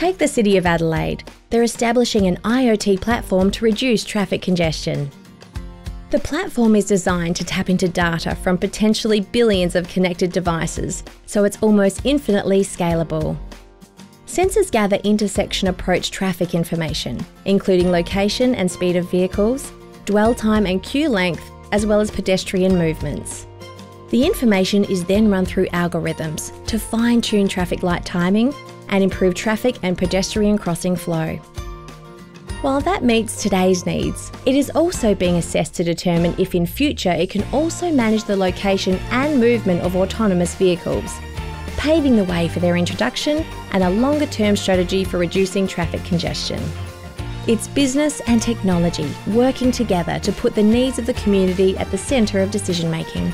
Take the City of Adelaide. They're establishing an IoT platform to reduce traffic congestion. The platform is designed to tap into data from potentially billions of connected devices, so it's almost infinitely scalable. Sensors gather intersection approach traffic information, including location and speed of vehicles, dwell time and queue length, as well as pedestrian movements. The information is then run through algorithms to fine tune traffic light timing and improve traffic and pedestrian crossing flow. While that meets today's needs, it is also being assessed to determine if in future it can also manage the location and movement of autonomous vehicles, paving the way for their introduction and a longer term strategy for reducing traffic congestion. It's business and technology working together to put the needs of the community at the centre of decision making.